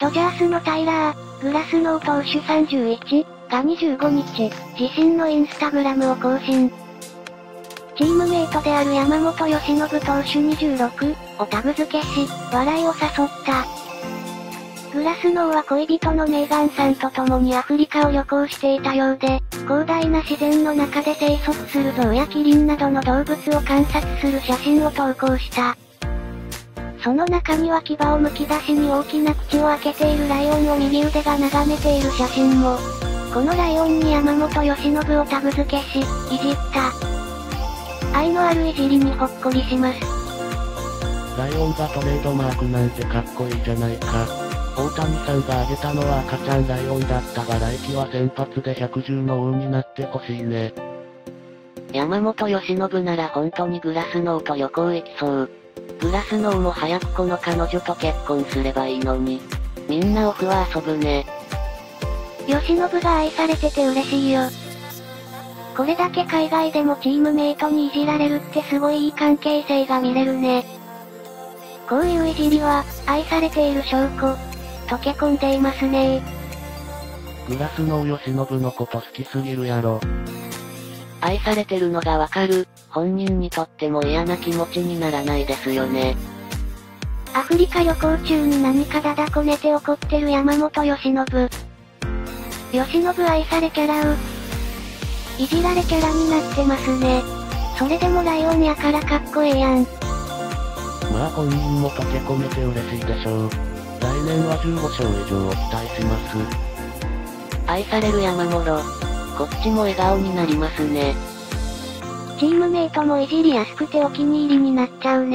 ドジャースのタイラー、グラスノー投手31が25日、自身のインスタグラムを更新。チームメイトである山本由伸投手26をタグ付けし、笑いを誘った。グラスノーは恋人のメーガンさんと共にアフリカを旅行していたようで、広大な自然の中で生息する象やキリンなどの動物を観察する写真を投稿した。その中には牙をむき出しに大きな口を開けているライオンを右腕が眺めている写真も。このライオンに山本由伸をタグ付けし、いじった。愛のあるいじりにほっこりします。ライオンがトレードマークなんてかっこいいじゃないか。大谷さんが挙げたのは赤ちゃんライオンだったが来季は先発で110の王になってほしいね。山本由伸なら本当にグラスノーと旅行行きそう。グラスノーも早くこの彼女と結婚すればいいのに。みんなオフは遊ぶね。吉信が愛されてて嬉しいよ。これだけ海外でもチームメイトにいじられるってすごいいい関係性が見れるね。こういういじりは、愛されている証拠。溶け込んでいますねグラスノー吉信のこと好きすぎるやろ。愛されてるのがわかる、本人にとっても嫌な気持ちにならないですよね。アフリカ旅行中に何かだだこねて怒ってる山本由伸。由伸愛されキャラう。いじられキャラになってますね。それでもライオンやからかっこええやん。まあ本人も溶け込めて嬉しいでしょう。来年は15勝以上を期待します。愛される山室。こっちも笑顔になりますね。チームメイトもいじりやすくてお気に入りになっちゃうね。